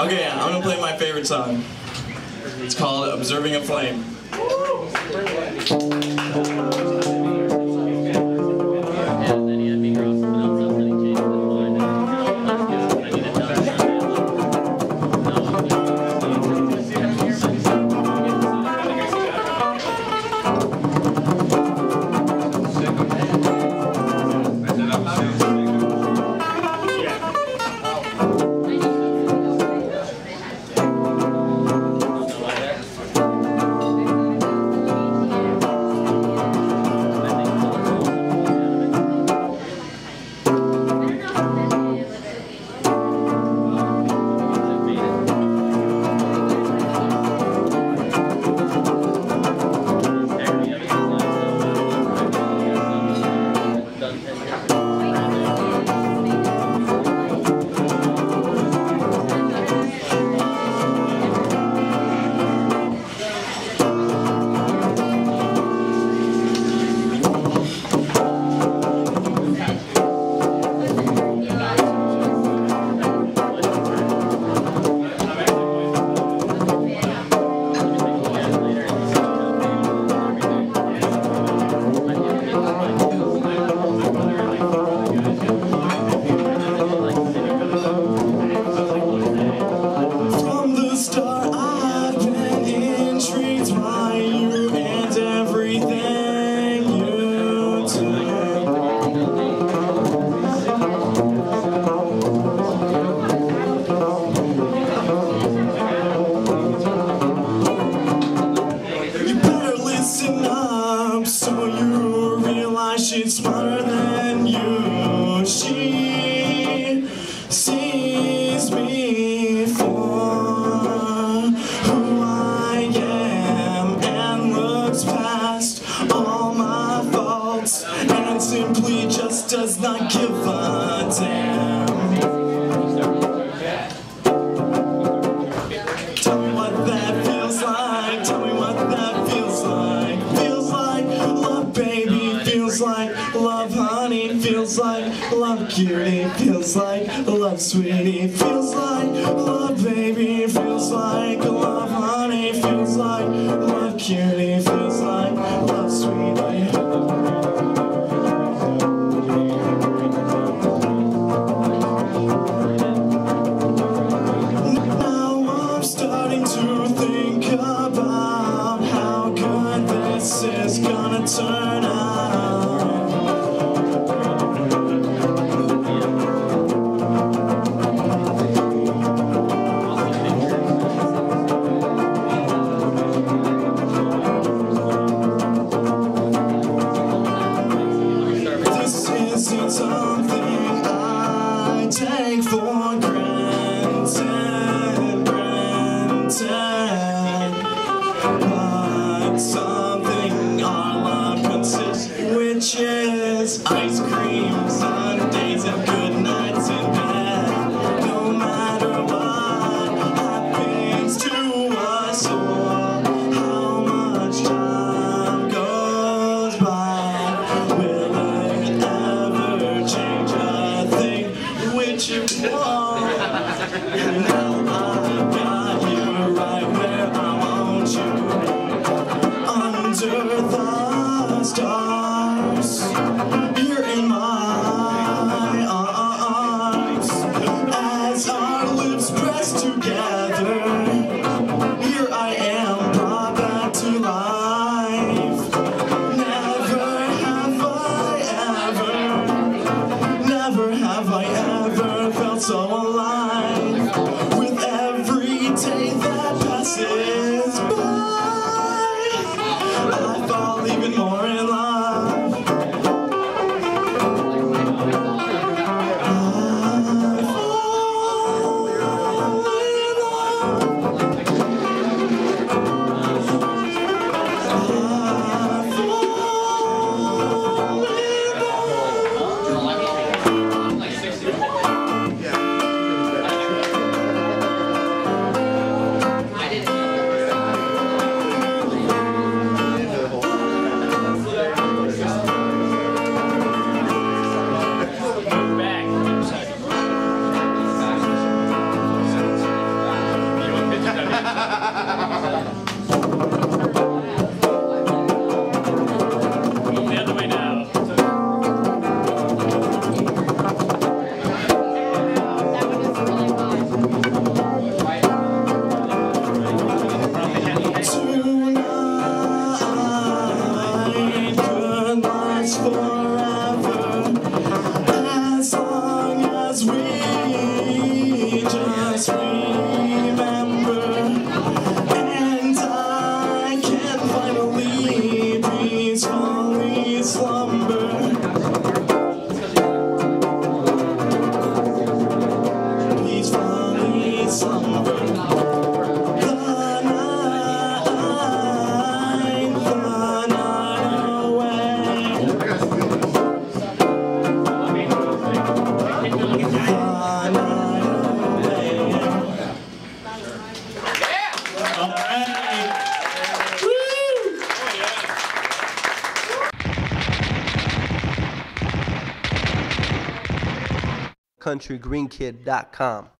Okay, I'm gonna play my favorite song. It's called Observing a Flame. And simply just does not give a damn. Tell me what that feels like. Tell me what that feels like. Feels like love, baby. Feels like love, honey. Feels like love, cutie. Feels like love, sweetie. Feels like love, baby. Feels like love, honey. Feels like love, cutie. But something our love consists, which is ice cream, Sundays, and good nights in bed. No matter what happens to us or how much time goes by, will it ever change a thing? Which it won't. Just countrygreenkid.com.